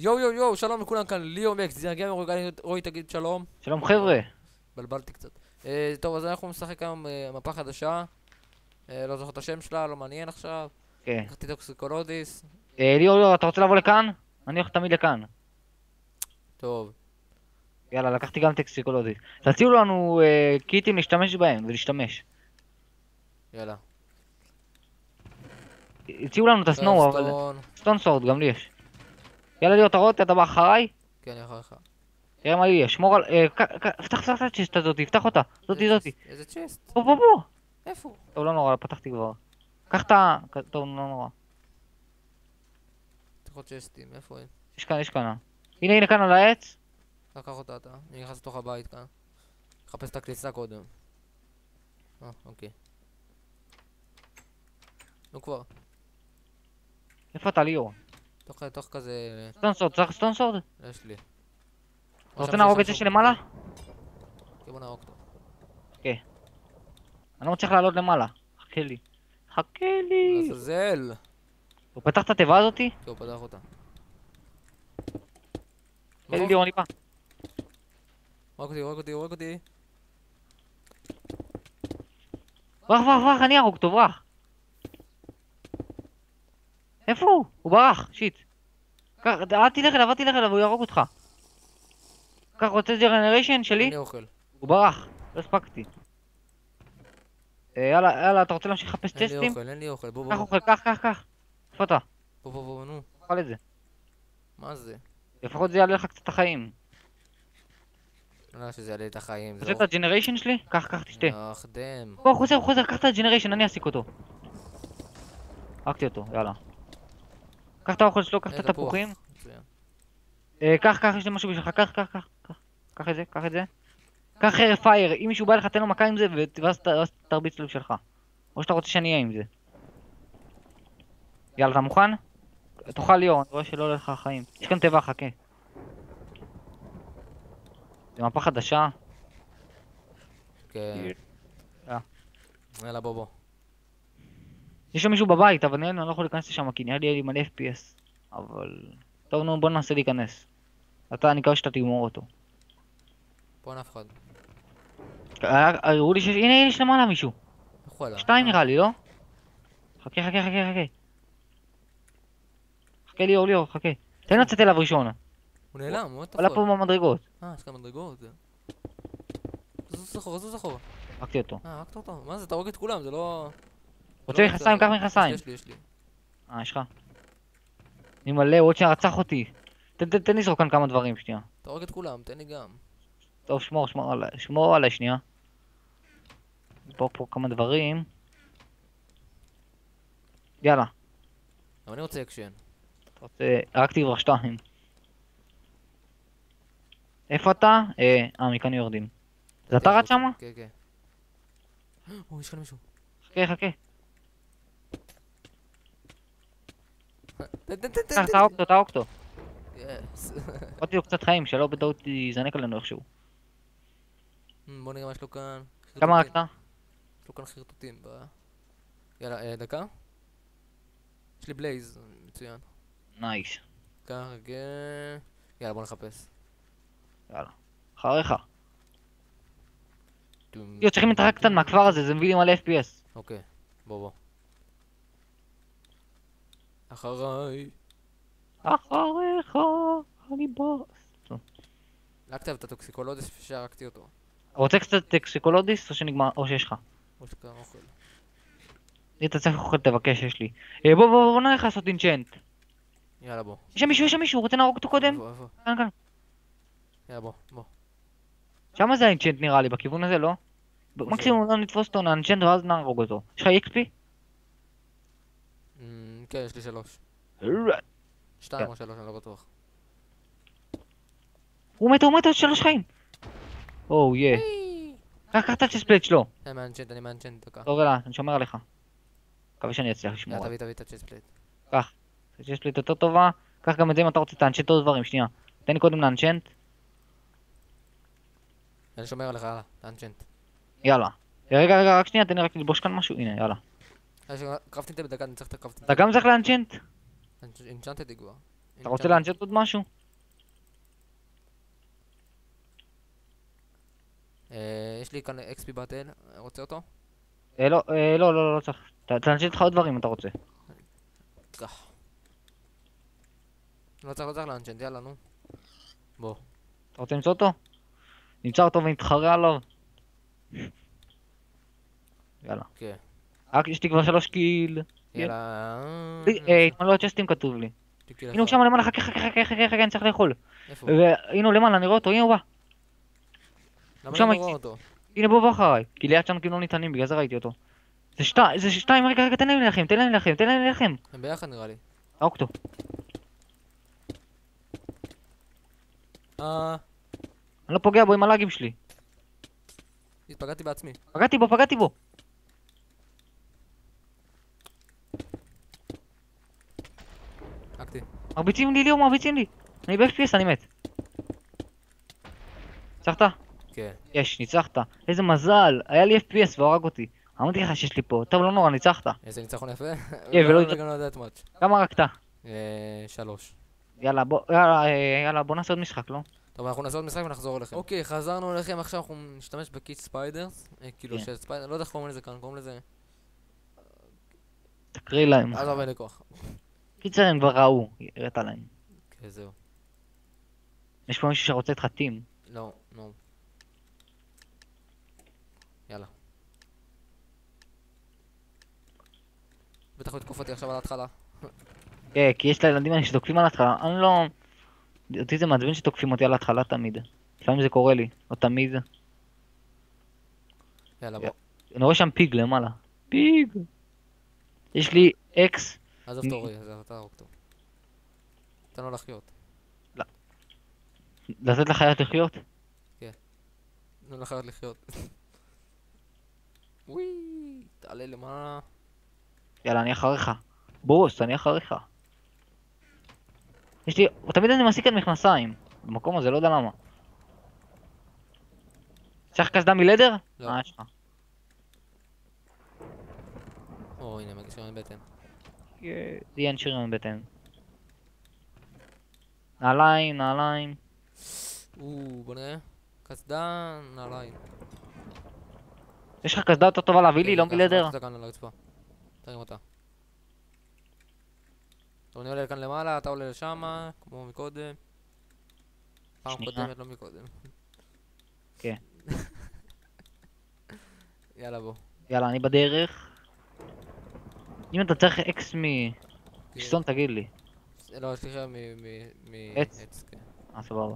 יואו יואו יואו, שלום לכולם כאן, ליאו מקס, דינה גמר, רועי תגיד שלום. שלום חבר'ה. בלבלתי קצת. אה, טוב, אז אנחנו נשחק היום אה, מפה חדשה. אה, לא זוכר את השם שלה, לא מעניין עכשיו. כן. לקחתי טוקסיקולודיס. אה, ליאור, ליאור, אתה רוצה לבוא לכאן? אני הולך תמיד לכאן. טוב. יאללה, לקחתי גם טקסיקולוגי. תציעו לנו אה, קיטים להשתמש בהם ולהשתמש. יאללה. הציעו לנו את הסנואו, אבל... סטון סורד, גם לי יש. יאללה ליאור, אתה רואה אותי? אתה בא אחריי? כן, אני אחריך. תראה מה יש. שמור על... אה, פתח פתח את הצ'יסט הזאתי, פתח אותה. זאתי זאתי. איזה צ'יסט? בוא בוא בוא. איפה? טוב, לא נורא, פתחתי כבר. קח את ה... טוב, לא נורא. תלכו צ'יסטים, איפה הם? יש כאן, יש כאן. הנה, הנה כאן על העץ. לקח אותה אתה. אני נכנס לתוך הבית כאן. מחפש את הכניסה קודם. אה, אוקיי. נו כבר. איפה אתה ליאור? תוך תוך כזה... סטון סורד, צריך סטון סורד? יש לי. אתה רוצה להרוג את זה שלמעלה? כן, בוא נהרוג אותו. אני לא מצליח לעלות למעלה. חכה לי. חכה לי. לעזאזל! הוא פתח את התיבה הזאתי? כן, הוא פתח אותה. תן לי ליאור, אני בא. הורג אותי, הורג אותי, הורג אותי. ברח, ברח, ברח, אני אהרוג אותו, ברח. איפה הוא? הוא ברח, shit. קח, אל תלך אליו, אל תלך אליו, הוא יהרוג אותך. קח, רוצה ג'רנריישן שלי? אני אוכל. הוא ברח, לא הספקתי. אה, יאללה, יאללה, אתה רוצה להמשיך לחפש אין לי? אוכל, אין לי אוכל. בוא, בוא, קח. אוכל, קח, קח, קח. איפה אתה? בוא, בוא, בוא, נו. תאכל את זה. מה זה? לפחות זה יעלה לך קצת החיים. לא שזה יעלה את החיים. רוצה את הג'נריישן שלי? קח, קח, תשתה. אך, דם. בוא, חוזר, חוזר, קח את הג'נריישן, אני אעסיק אותו. הרגתי אותו, יאללה. קח את האוכל שלו, קח את תפוח. התפוחים. אה, קח, קח, יש לי משהו בשבילך, קח, קח, קח, קח. את זה, קח את זה. קח חרב פייר, אם מישהו בא לך תן לו מכה עם זה, ואז תרביץ לו שלך. או שאתה רוצה שאני אהיה עם זה. יאללה, אתה מוכן? תאכל ליאור, אני רואה שלא עולה לך החיים. יש כאן תיבה, חכה. זה מפה חדשה. כן. יאללה, בוא, בוא. יש שם מישהו בבית, אבל אני לא יכול להיכנס לשם, כי נראה לי מלא FPS. אבל... טוב, נו, בוא ננסה להיכנס. אתה, אני מקווה שאתה תגמור אותו. פה אין אף אחד. הראו לי שיש... הנה, הנה, יש למעלה מישהו. שתיים נראה לי, לא? חכה, חכה, חכה, חכה. חכה ליאור, ליאור, חכה. תן לצאת אליו ראשון. הוא נעלם, הוא עלה פה במדרגות. אה, יש כאן מדרגות. זוז אחורה, זוז אחורה. הרגתי אותו. אה, הרגת אותו. מה זה, אתה הורג את כולם, זה לא... רוצה לא מכנסיים? בסדר. קח מכנסיים. יש לי, יש לי. אה, יש לך. אני מלא, הוא עוד שנייה רצח אותי. תן- תן לזרוק כאן כמה דברים, שנייה. אתה הורג את כולם, תן לי גם. טוב, שמור, שמור עליי, שמור עליי שנייה. פה פה כמה דברים. יאללה, גם אני רוצה אקשן. אתה רוצה... הרגתי כבר שתיים. איפה אתה? אה, אה, מכאן יורדים. זה אתה רץ שמה? כן, כן. או, יש כאן מישהו. חכה, חכה. תהרוג אותו, תהרוג אותו. yes. הורדתי לו קצת חיים, שלא בטעות יזנק עלינו איכשהו. אמ, בוא נראה מה יש לו כאן. כמה חרטוטים. הרגת? יש לו כאן חרטוטים. ב- יאללה, אה, דקה. יש לי blaze, מצוין. nice. דקה, רגע. יאללה, בוא נחפש. יאללה. אחריך. יו, צריכים להתרחק קצת מהכפר הזה, זה מביא לי מלא FPS. אוקיי, בוא בוא. אחריי. אחריך, אני בוס. הרגת את הטוקסיקולודיס שהרגתי אותו. רוצה קצת טקסיקולודיס או שנגמר, או שיש לך? או שכאן אוכל. אם אתה צריך אוכל תבקש, יש לי. אה, בוא בוא בוא איך לעשות אינצ'נט. יאללה בוא. יש שם מישהו, יש שם מישהו, רוצה להרוג אותו קודם? איפה, איפה? כאן כאן. יאללה בוא, בוא. שמה זה האינצ'נט נראה לי, בכיוון הזה, לא? מקסימום לא נתפוס אותו, נאנצ'נט ואז נהרוג אותו. יש לך XP? כן, יש לי שלוש. הוא שתיים כן. או שלוש, אני לא בטוח. מת, הוא מת, עוד שלוש חיים. או יא. קח, קח את ה chestplate שלו. אני מאנצ'נט, אני מאנצ'נט, דקה. טוב, יאללה, אני שומר עליך. מקווה שאני אצליח לשמור. עליו. תביא, תביא את ה chestplate. ה chestplate יותר טובה. קח גם את זה אם אתה רוצה תאנצ'נט עוד דברים, שנייה. תן לי קודם לאנצ'נט. אני שומר עליך, יאללה, לאנצ'נט. יאללה. רגע, רגע, רק שנייה, תן לי רק ללבוש כאן משהו. הנה, יאללה. crafting בדקה, אני צריך את ה crafting. אתה גם צריך לאנצ'נט? אינצ'נטתי כבר. אתה רוצה לאנצ'ט עוד משהו? אה, יש לי כאן XP bottle, רוצה אותו? אה, לא, אה, לא, לא, לא צריך. ת- תאנצ'ט לך עוד דברים אם אתה רוצה. קח. לא צריך, לא צריך לאנצ'נט, יאללה, נו. בוא. אתה רוצה למצוא אותו? נמצא אותו ונתחרה עליו. יאללה. כן. רק יש לי כבר שלוש קיל. יאללה. אה, התמלאו צ'סטים כתוב לי. הנה הוא. שם למעלה, חכה חכה חכה חכה חכה, אני צריך לאכול. איפה? הוא למעלה, אני רואה אותו, הנה הוא בא. למה שם אני. לא רואה אותו? הנה בוא בוא אחריי. כי ליד צ'אנקים לא ניתנים, בגלל זה ראיתי אותו. זה שתיים, זה שתיים, רגע רגע, תן להם להילחם, תן להם להילחם, תן להם להילחם. הם ביחד נראה לי. הרוג אותו. אה... אני לא פוגע בו עם הלאגים שלי. פגעתי בעצמי. פגעתי בו, פגעתי בו. הרגתי. מרביצים לי, ליאור, מרביצים לי. אני ב-FPS, אני מת. ניצחת? כן. יש, ניצחת. איזה מזל, היה לי FPS והוא הרג אותי. אמרתי לך שיש לי פה. טוב, לא נורא, ניצחת. איזה ניצחון יפה. כן, ולא לא גם לא יודעת מאץ'. כמה הרגת? אה... שלוש. יאללה, בוא, יאללה, יאללה, בוא נעשה עוד משחק, לא? טוב, אנחנו נעשה עוד משחק ונחזור אליכם. אוקיי, חזרנו אליכם, עכשיו אנחנו נשתמש בקיט ספיידרס. אה, כאילו כן. של ספיידר, לא יודע איך קוראים לזה כאן, קוראים לזה... תקריא להם. עזוב, אין לי כוח. קיצר, הם כבר ראו, הראית להם. כן, זהו. יש פה מישהו שרוצה את חתים. לא, נו. יאללה. בטח הוא יתקוף אותי עכשיו על ההתחלה. כן, כי יש לילדים האלה שתוקפים על ההתחלה. אני לא... אותי זה מעצבן שתוקפים אותי על ההתחלה תמיד. לפעמים זה קורה לי, לא תמיד. יאללה, בוא. אני רואה שם פיג למעלה. פיג! יש לי אקס, עזוב תורי, עזוב, אתה הרוג אותו. תן לו לחיות. לתת לחיות לחיות. תנו לחיות לחיות. וואי, תעלה למעלה. יאללה, אני אחריך. בוס, אני אחריך. יש לי... תמיד אני מעסיק את מכנסיים. במקום הזה, לא יודע למה. לך קסדה מלדר? לא. אה, יש לך. או, הנה, מגיש לי בטן. לי אין שירים מבטן. נעליים, נעליים. או, בוא נראה. קסדה, נעליים. יש לך קסדה יותר טובה להביא לי, לא קח, מלדר? קח אותה כאן על הרצפה. תרים אותה. טוב, אני עולה כאן למעלה, אתה עולה לשמה, כמו מקודם. פעם. קודמת, לא מקודם. כן. יאללה, בוא. יאללה, אני בדרך. אם אתה צריך אקס כן. משטון, תגיד לי. לא, חייב מ... מ... מ... עץ? עץ, כן. אה, סבבה.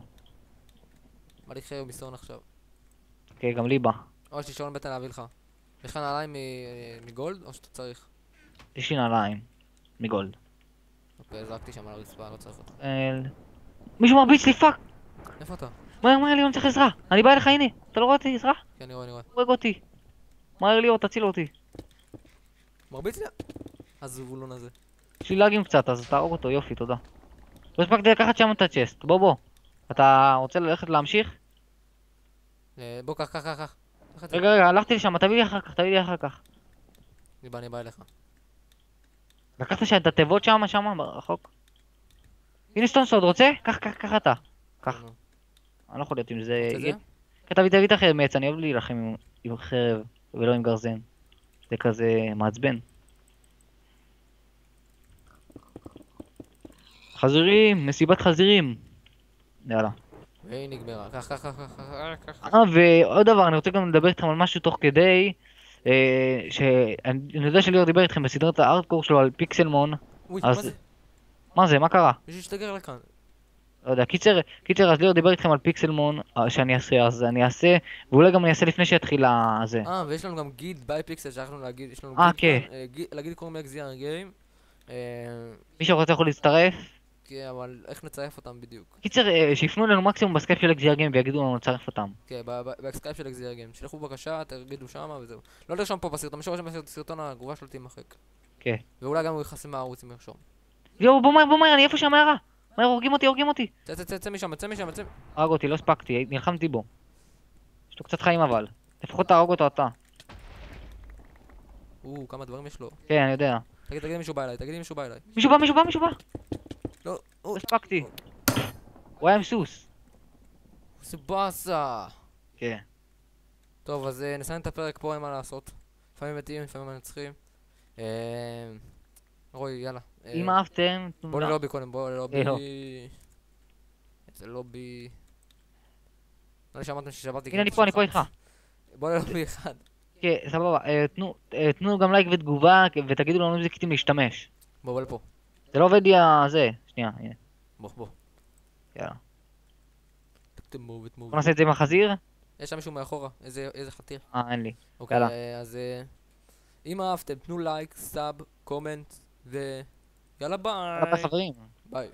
בא לי חייב מסון עכשיו. כן, גם לי בא. או יש לי שעון בטן להביא לך. יש לך נעליים מ- מגולד, או שאתה צריך? יש לי נעליים. מגולד. אוקיי, זרקתי שם על הרצפה, לא צריך אותה. אל... מישהו מרביץ לי, fuck! איפה אתה? מהר מהר אני צריך עזרה. אני בא אליך, הנה. אתה לא רואה אותי, עזרה? כן, אני רואה, אני רואה. הורג אותי. מהר ליאור, תציל אותי. מרביץ לי? הזבולון הזה. יש לי לאגים קצת, אז תהרוג אותו, יופי, תודה. לא הספקתי לקחת שם את ה chest, בוא בוא. אתה רוצה ללכת להמשיך? אה, בוא, קח, קח, קח. רגע, רגע, הלכתי לשם, תביא לי אחר כך, תביא לי אחר כך. אני בא, אני בא אליך. לקחת שם את התיבות שם, שם, ברחוק? הנה סטונסוד, רוצה? קח, קח, קח אתה. קח. אני לא יכול להיות עם זה... כן, תביא, תביא את החרב מעץ, אני אוהב להילחם עם חרב ולא עם גרזן. זה כזה מעצבן. חזירים, מסיבת חזירים. יאללה. והיא נגמרה. קח, קח, קח, קח. אה, ועוד דבר, אני רוצה גם לדבר איתכם על משהו תוך כדי, אה, שאני אני יודע שליאור דיבר איתכם בסדרת הארדקור שלו על Pixelmon. אוי, אז- מה זה? מה זה, מה קרה? מישהו השתגר לכאן. לא יודע, קיצר, קיצר, אז ליאור דיבר איתכם על Pixelmon אה, שאני אעשה, אז אני אעשה, ואולי גם אני אעשה לפני שיתחיל הזה. אה, ויש לנו גם guild ב Hypixel שהלכנו להגיד, יש לנו אה, guild כן. כאן, guild- ל guild קוראים XZR Game. אה, מי שרוצה יכול להצטרף. כן, אבל איך נצרף אותם בדיוק? קיצר, אה, שיפנו אלינו מקסימום בסקייפ של XZR Game ויגידו לנו לצרף אותם. כן, ב- ב- באקסקייפ של XZR Game. שלחו בבקשה, תגידו שמה וזהו. לא לרשום פה בסרטון, מי שרושם בסרטון הגרובה שלו תימחק. כן. ואולי גם הוא יכנס מהערוץ אם ירשום. ליאור, בוא מהר, בוא מהר, אני איפה שהמערה. מהר, הורגים אותי, הורגים אותי. צא, צא, צא, צא משם, צא משם, צא. הרג אותי, לא הספקתי, נלחמתי בו. יש לו קצת חיים אבל. לפחות תהרוג אותו אתה. או, כמה דברים יש לו. כן, אני יודע. תגיד, תגיד מישהו בא אליי, תגיד מישהו בא אליי. מישהו בא, מישהו בא, מישהו בא. לא, לא הוא הספקתי. הוא היה עם סוס. זה באסה. כן. טוב, אז אה, נסיים את הפרק פה, אין מה לעשות. לפעמים מתים, לפעמים מנצחים. אה, רועי, יאללה. אה, אם אהבתם, בוא ללובי קודם, בוא ללובי. לא. איזה לובי. לא לי שאמרתם ששברתי הנה אני פה, אני פה איתך. בוא ללובי אחד. כן, סבבה. תנו- גם לייק ותגובה ותגידו לנו איזה קיטים להשתמש. בוא, בוא לפה. זה לא עובד לי הזה. שנייה, הנה. בוא, בוא. יאללה. תמוב, תמוב. בוא נעשה את זה עם החזיר? יש שם מישהו מאחורה, איזה איזה חזיר. אה, אין לי. אוקיי, יאללה. אז אה, אם אהבתם, תנו like, sub, comment, ו... יאללה ביי. יאללה, חברים. ביי.